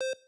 you